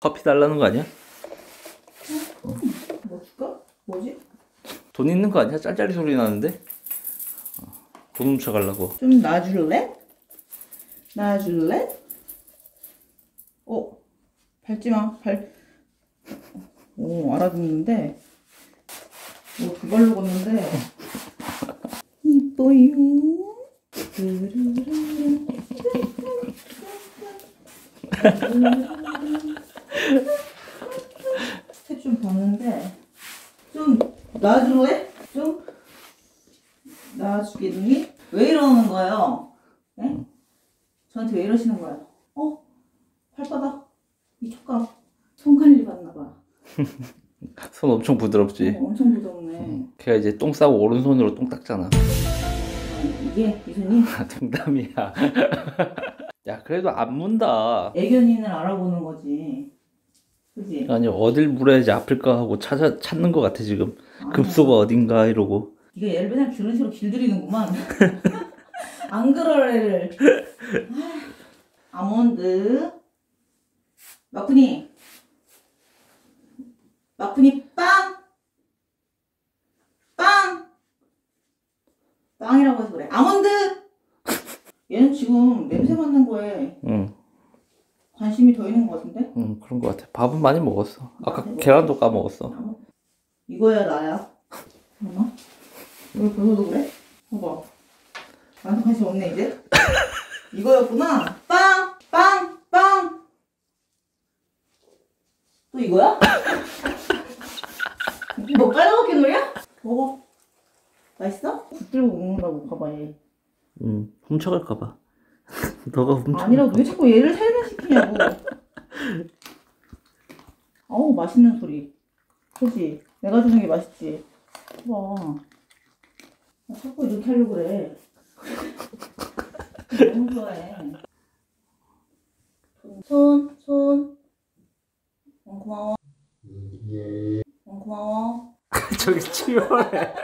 커피 달라는 거 아니야? 뭐 줄까? 뭐지? 돈 있는 거 아니야? 짤짤이 소리 나는데? 어, 돈 훔쳐가려고. 좀 놔줄래? 놔줄래? 어, 밟지 마. 발. 오, 알아듣는데. 오, 두 발로 걷는데. 이뻐요. 놔줄래? 좀 놔주겠니? 왜 이러는 거예요? 네? 저한테 왜 이러시는 거예요? 어? 발바닥 이 촉각 손 관리 받나 봐. 손 엄청 부드럽지. 어, 엄청 부드럽네. 걔가 이제 똥 싸고 오른손으로 똥 닦잖아. 이게 이 손이 농담이야. 야, 그래도 안 문다. 애견인을 알아보는 거지. 그지? 아니, 어딜 물어야지 아플까 하고 찾아, 찾는 것 같아, 지금. 급소가 어딘가 이러고. 이게 얘를 맨날 그런 식으로 길들이는구만. 안 그럴 애를. 아, 아몬드. 마쿠니. 마쿠니 빵! 빵! 빵이라고 해서 그래. 아몬드! 얘는 지금 냄새 맡는 거에 응, 관심이 더 있는 것 같은데? 응, 그런 것 같아. 밥은 많이 먹었어. 아까 계란도 까먹었어. 이거야 나야. 엄마? 이걸 보셔도 그래? 봐봐. 나한테 관심 없네 이제. 이거였구나. 빵! 빵! 빵! 또 이거야? 뭐 빨갛게 놀려? 먹어. 맛있어? 붙들고 먹는다고 봐봐 얘. 응, 훔쳐갈까봐. 너가 훔쳐. 아니라고 왜 자꾸 얘를 살면시키냐고. 어우 맛있는 소리. 그지? 내가 주는 게 맛있지. 봐. 나 자꾸 이렇게 하려고 그래. 너무 좋아해. 손, 손. 어, 고마워. 어, 고마워. 저기 치워해.